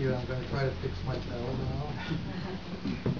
you, I'm gonna try to fix my bell now.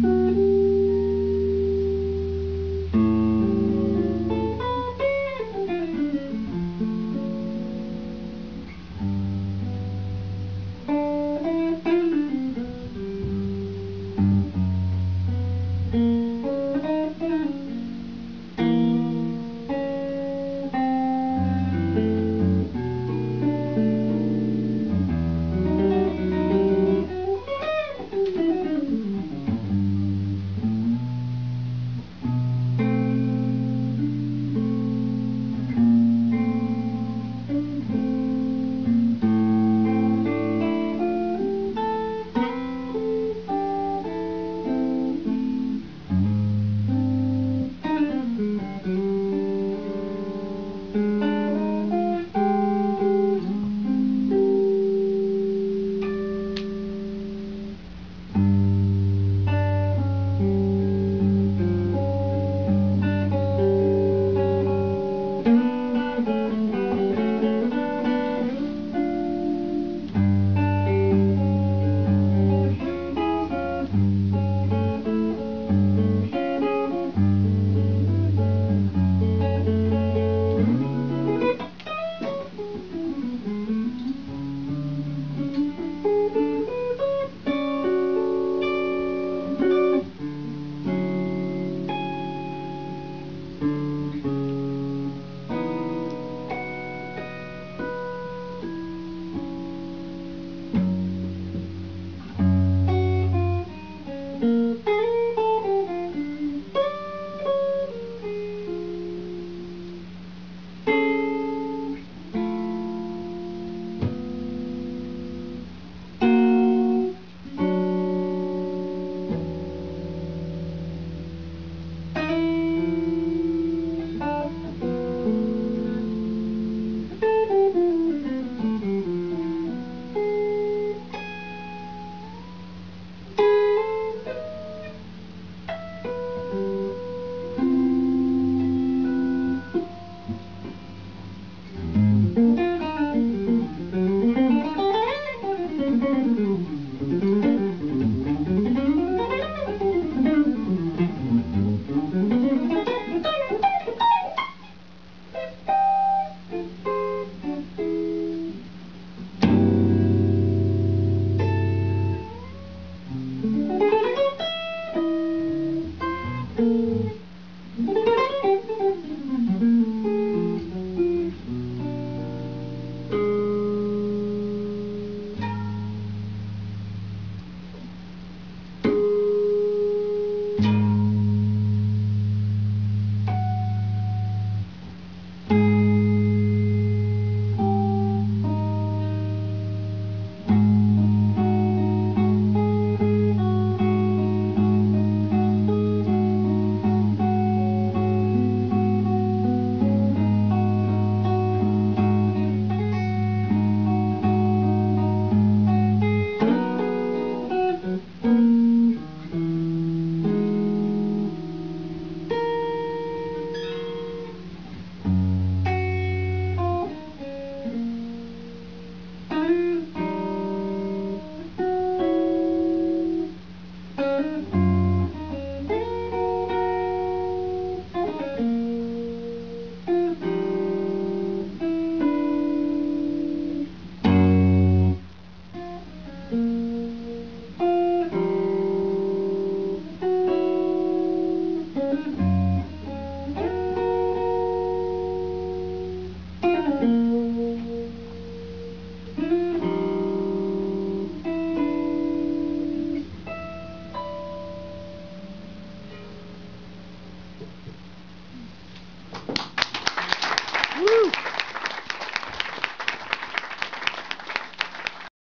Thank you.